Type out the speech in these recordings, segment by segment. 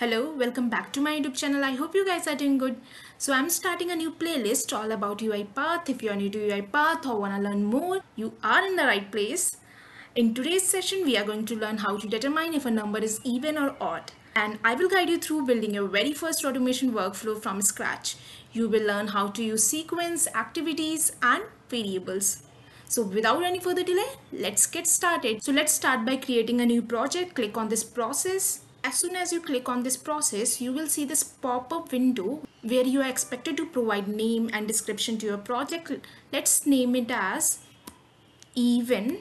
Hello, welcome back to my YouTube channel. I hope you guys are doing good. So I'm starting a new playlist all about UiPath. If you are new to UiPath or want to learn more, you are in the right place. In today's session, we are going to learn how to determine if a number is even or odd. And I will guide you through building your very first automation workflow from scratch. You will learn how to use sequence, activities, and variables. So without any further delay, let's get started. So let's start by creating a new project. Click on this process. As soon as you click on this process, you will see this pop-up window where you are expected to provide name and description to your project. Let's name it as even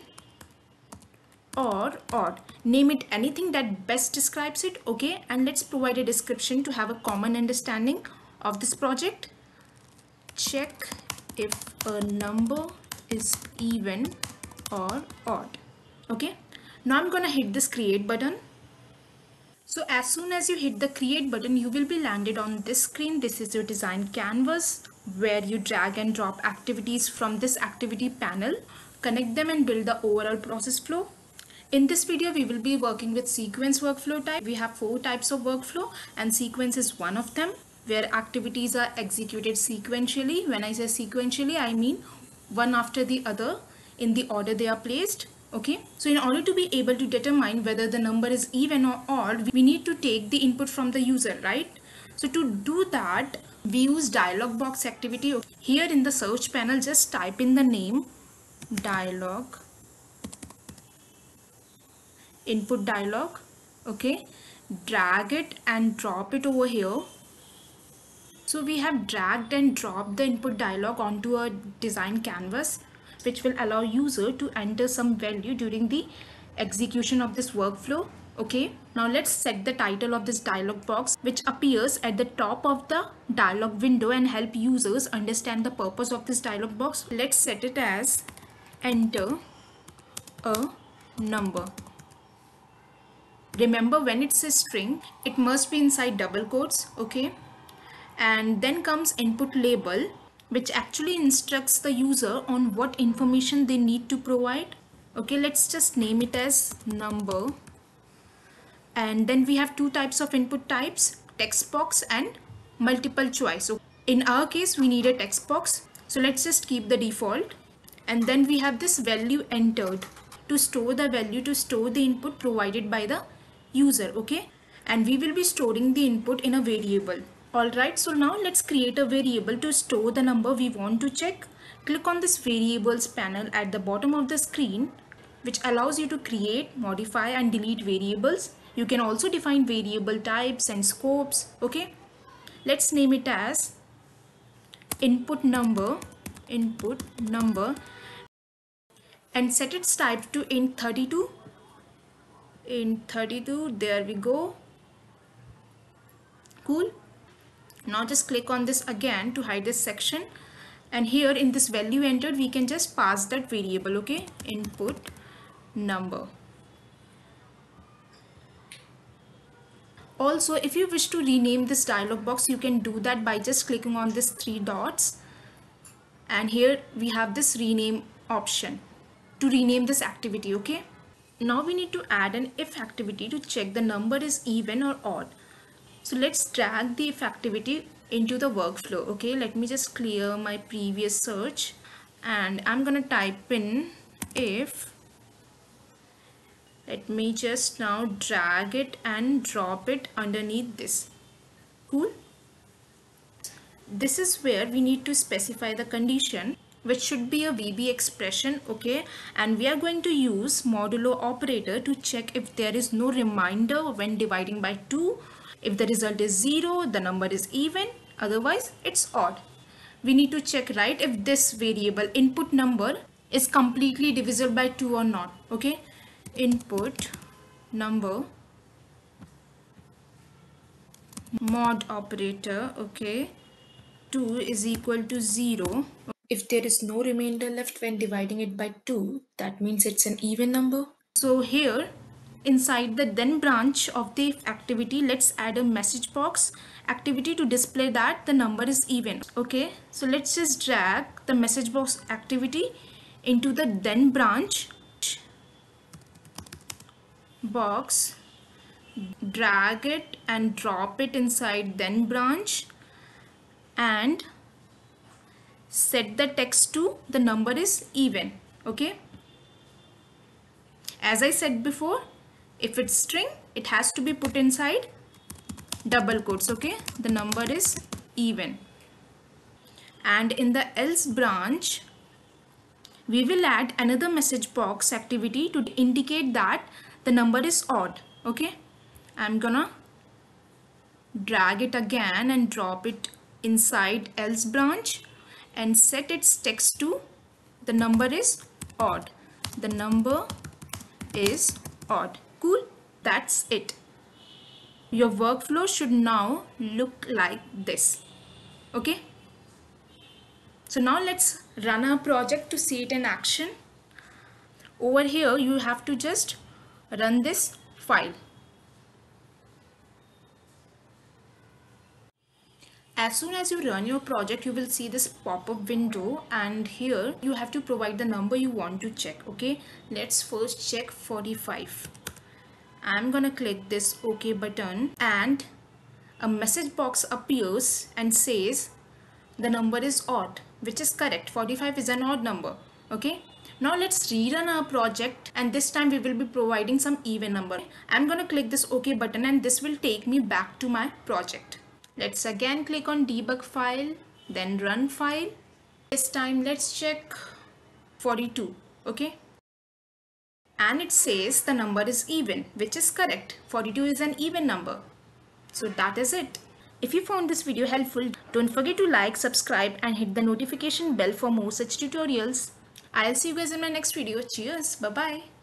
or odd. Name it anything that best describes it, okay? And let's provide a description to have a common understanding of this project. Check if a number is even or odd okay now i'm gonna hit this create button so as soon as you hit the create button you will be landed on this screen. This is your design canvas where you drag and drop activities from this activity panel. Connect them and build the overall process flow. In this video we will be working with sequence workflow type. We have four types of workflow and sequence is one of them where activities are executed sequentially. When i say sequentially i mean one after the other in the order they are placed okay? So in order to be able to determine whether the number is even or odd we need to take the input from the user right? So to do that we use dialog box activity. Here in the search panel just type in the name dialog input dialog okay? Drag it and drop it over here. So we have dragged and dropped the input dialog onto a design canvas which will allow user to enter some value during the execution of this workflow. Okay, now let's set the title of this dialog box which appears at the top of the dialog window and help users understand the purpose of this dialog box. Let's set it as enter a number. Remember when it's a string, it must be inside double quotes, okay? and then comes input label which actually instructs the user on what information they need to provide. Okay let's just name it as number. And then we have two types of input types text box and multiple choice. So in our case we need a text box. So let's just keep the default. And then we have this value entered to store the value to store the input provided by the user. Okay? And we will be storing the input in a variable Alright, so now let's create a variable to store the number we want to check. Click on this variables panel at the bottom of the screen which allows you to create, modify and delete variables. You can also define variable types and scopes. Okay, let's name it as input number, input number and set its type to int 32. Int 32, there we go. Cool now just click on this again to hide this section. And here in this value entered we can just pass that variable okay? Input number. Also if you wish to rename this dialog box you can do that by just clicking on this three dots. And here we have this rename option to rename this activity okay? Now we need to add an if activity to check the number is even or odd so let's drag the activity into the workflow okay? Let me just clear my previous search. And I'm gonna type in if let me just now drag it and drop it underneath this. Cool? This is where we need to specify the condition which should be a VB expression okay? And we are going to use modulo operator to check if there is no reminder when dividing by 2 if the result is 0, the number is even, otherwise it's odd. We need to check right if this variable input number is completely divisible by 2 or not. Okay, input number mod operator okay 2 is equal to 0 if there is no remainder left when dividing it by 2 that means it's an even number so here inside the then branch of the activity let's add a message box. Activity to display that the number is even okay? So let's just drag the message box activity into the then branch box drag it and drop it inside then branch and set the text to the number is even okay? As I said before if it's string it has to be put inside double quotes okay? The number is even. And in the else branch we will add another message box activity to indicate that the number is odd okay? I'm gonna drag it again and drop it inside else branch and set its text to the number is odd. The number is odd that's it. Your workflow should now look like this. Okay? So now let's run our project to see it in action. Over here you have to just run this file. As soon as you run your project you will see this pop-up window and here you have to provide the number you want to check okay? Let's first check 45 I'm gonna click this OK button and a message box appears and says the number is odd which is correct. 45 is an odd number okay? Now let's rerun our project and this time we will be providing some even number. I'm gonna click this OK button and this will take me back to my project. Let's again click on debug file then run file. This time let's check 42 okay and it says the number is even which is correct. 42 is an even number. So that is it. If you found this video helpful don't forget to like subscribe and hit the notification bell for more such tutorials. I'll see you guys in my next video. Cheers. Bye bye